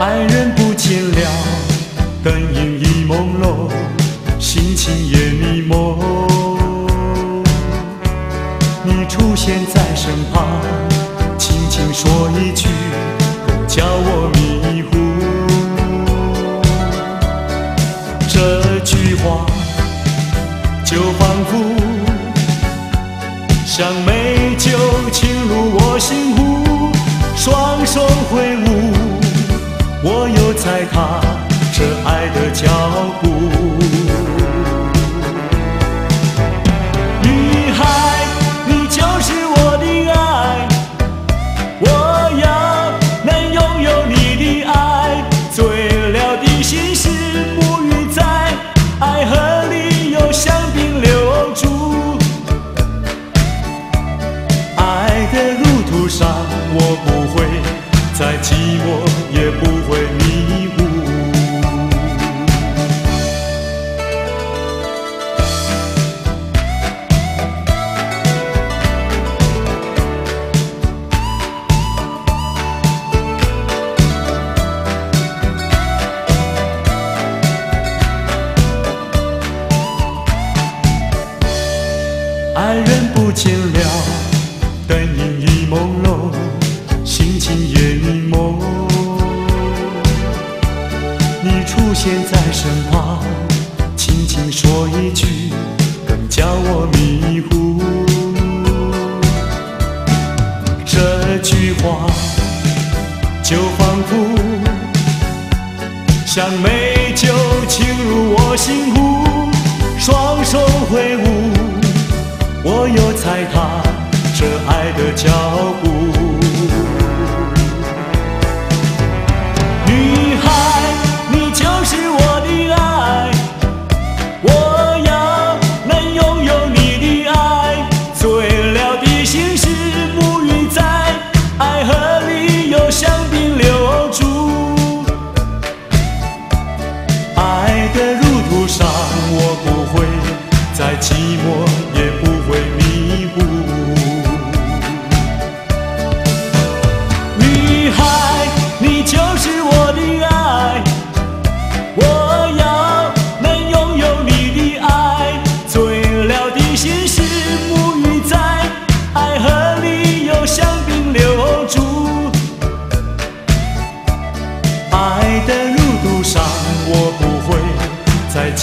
爱人不见了灯影已朦胧，心情也迷蒙。你出现在身旁，轻轻说一句，叫我迷糊。这句话就仿佛像美我又踩踏这爱的脚步。女孩，你就是我的爱，我要能拥有你的爱，醉了的心事沐浴在爱河里，有香槟留住。爱的路途上，我不会再寂寞，也不会迷人不见了，灯影已朦胧，心情也迷蒙。你出现在身旁，轻轻说一句，更叫我迷糊。这句话就仿佛像美酒沁入我心湖，双手挥舞。我又踩踏这爱的脚步。女孩，你就是我的爱，我要能拥有你的爱，醉了的心事沐浴在爱河里，有香槟留住。爱的路途上，我不会再寂寞，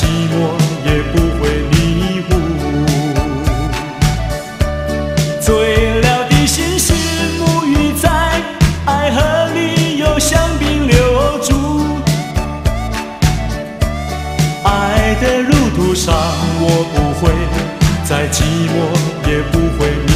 寂寞，也不会迷糊。醉了的心事沐浴在爱河里，有香槟留住。爱的路途上，我不会再寂寞，也不会。